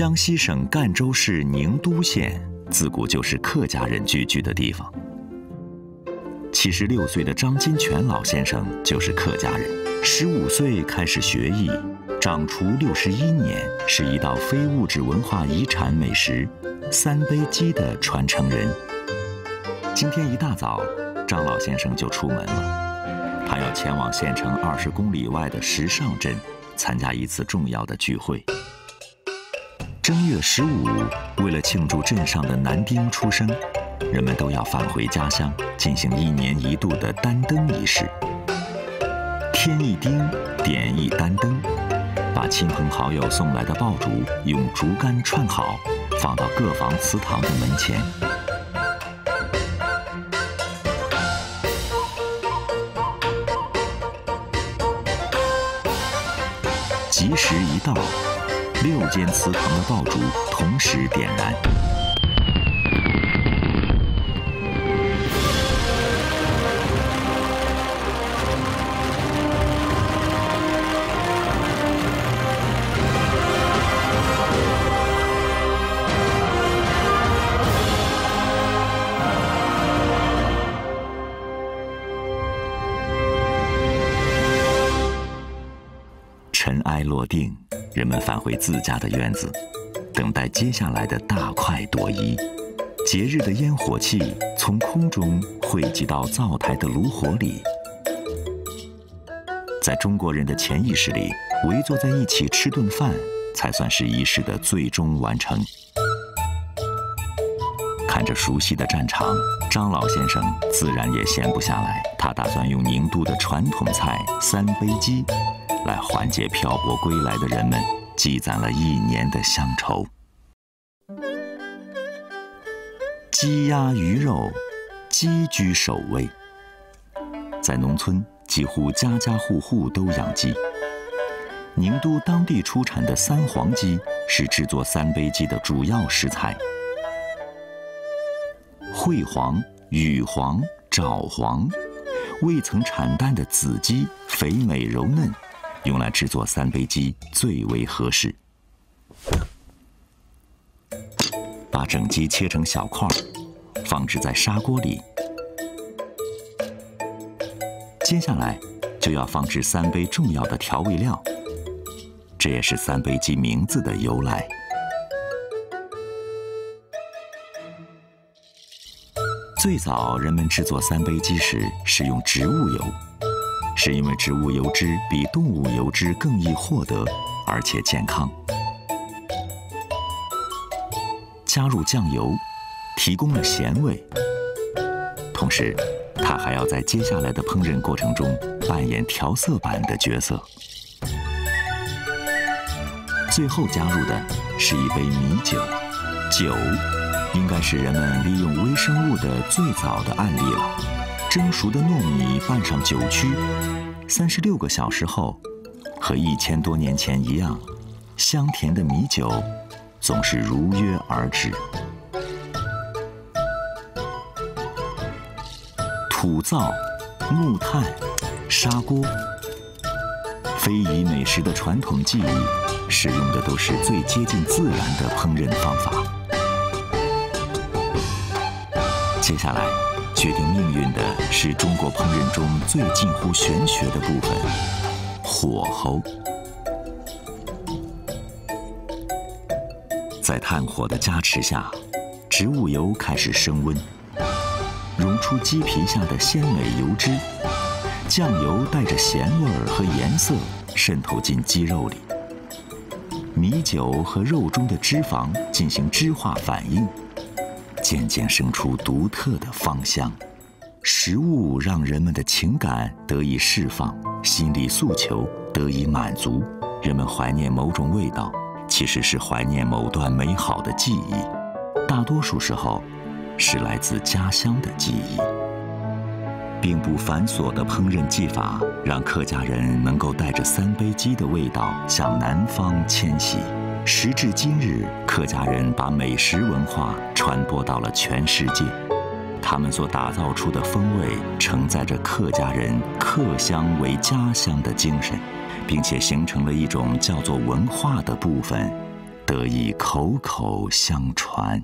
江西省赣州市宁都县自古就是客家人聚居的地方。七十六岁的张金泉老先生就是客家人，十五岁开始学艺，掌厨六十一年，是一道非物质文化遗产美食——三杯鸡的传承人。今天一大早，张老先生就出门了，他要前往县城二十公里外的石上镇，参加一次重要的聚会。正月十五，为了庆祝镇上的男丁出生。人们都要返回家乡，进行一年一度的担灯仪式。添一丁，点一担灯，把亲朋好友送来的爆竹用竹竿串好，放到各房祠堂的门前。吉时一到，六间祠堂的爆竹同时点燃。尘埃落定，人们返回自家的院子，等待接下来的大快朵颐。节日的烟火气从空中汇集到灶台的炉火里，在中国人的潜意识里，围坐在一起吃顿饭，才算是仪式的最终完成。看着熟悉的战场，张老先生自然也闲不下来，他打算用宁都的传统菜三杯鸡。来缓解漂泊归来的人们积攒了一年的乡愁。鸡鸭鱼肉，鸡居首位。在农村，几乎家家户户都养鸡。宁都当地出产的三黄鸡是制作三杯鸡的主要食材。惠黄、羽黄、爪黄，未曾产蛋的子鸡，肥美柔嫩。用来制作三杯鸡最为合适。把整鸡切成小块，放置在砂锅里。接下来就要放置三杯重要的调味料，这也是三杯鸡名字的由来。最早人们制作三杯鸡时是用植物油。是因为植物油脂比动物油脂更易获得，而且健康。加入酱油，提供了咸味。同时，它还要在接下来的烹饪过程中扮演调色板的角色。最后加入的是一杯米酒，酒应该是人们利用微生物的最早的案例了。蒸熟的糯米拌上酒曲，三十六个小时后，和一千多年前一样，香甜的米酒总是如约而至。土灶、木炭、砂锅，非遗美食的传统技艺，使用的都是最接近自然的烹饪方法。接下来。决定命运的是中国烹饪中最近乎玄学的部分——火候。在炭火的加持下，植物油开始升温，溶出鸡皮下的鲜美油脂，酱油带着咸味儿和颜色渗透进鸡肉里，米酒和肉中的脂肪进行脂化反应。渐渐生出独特的芳香，食物让人们的情感得以释放，心理诉求得以满足。人们怀念某种味道，其实是怀念某段美好的记忆，大多数时候是来自家乡的记忆。并不繁琐的烹饪技法，让客家人能够带着三杯鸡的味道向南方迁徙。时至今日，客家人把美食文化传播到了全世界，他们所打造出的风味承载着客家人“客乡为家乡”的精神，并且形成了一种叫做文化的部分，得以口口相传。